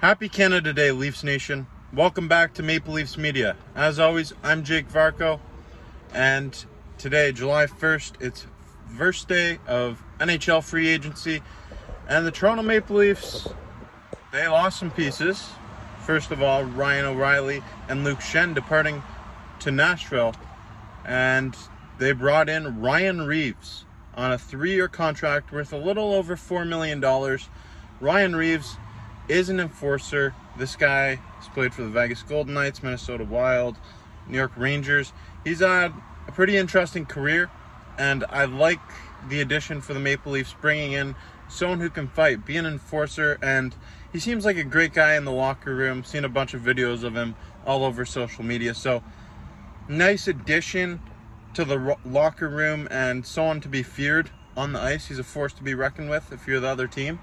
Happy Canada Day, Leafs Nation. Welcome back to Maple Leafs Media. As always, I'm Jake Varco, and today, July 1st, it's first day of NHL free agency, and the Toronto Maple Leafs, they lost some pieces. First of all, Ryan O'Reilly and Luke Schenn departing to Nashville, and they brought in Ryan Reaves on a three-year contract worth a little over $4 million. Ryan Reaves is an enforcer. This guy has played for the Vegas Golden Knights, Minnesota Wild, New York Rangers. He's had a pretty interesting career, and I like the addition for the Maple Leafs, bringing in someone who can fight, be an enforcer, and he seems like a great guy in the locker room. Seen a bunch of videos of him all over social media. So, nice addition to the ro- locker room and someone to be feared on the ice. He's a force to be reckoned with if you're the other team.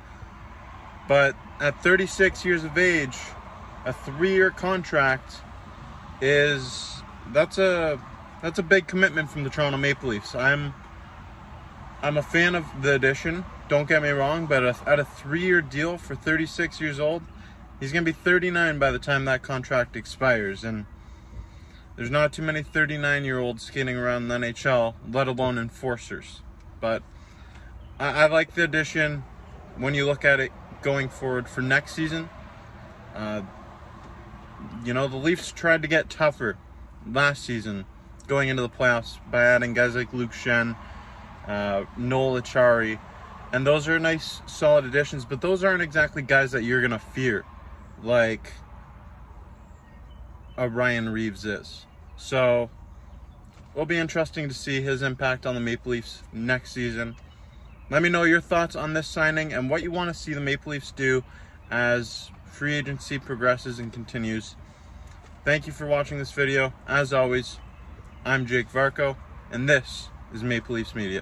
But at 36 years of age, a three-year contract is that's a that's a big commitment from the Toronto Maple Leafs. I'm I'm a fan of the addition. Don't get me wrong, but at a three-year deal for 36 years old, he's gonna be 39 by the time that contract expires, and there's not too many 39-year-olds skating around the NHL, let alone enforcers. But I, I like the addition. When you look at it going forward for next season. Uh, you know, the Leafs tried to get tougher last season going into the playoffs by adding guys like Luke Schenn, uh, Noel Acciari, and those are nice, solid additions, but those aren't exactly guys that you're going to fear like a Ryan Reaves is. So, it'll be interesting to see his impact on the Maple Leafs next season. Let me know your thoughts on this signing and what you want to see the Maple Leafs do as free agency progresses and continues. Thank you for watching this video. As always, I'm Jake Varco, and this is Maple Leafs Media.